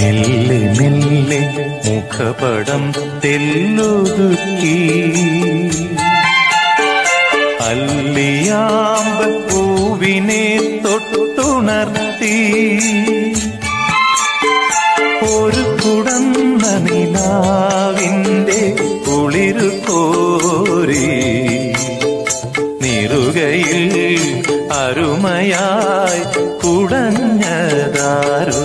മെല്ലെ മെല്ലെ മുഖപടം തെല്ലൊതുക്കി അല്ലിയാമ്പ പൂവിനെ തൊട്ടുണർത്തി. ഒരു കുടന്ന നിലാവിന്റെ കുളിരു കോരി. നിറുകയിൽ അരുമയായി കുടഞ്ഞതാരോ?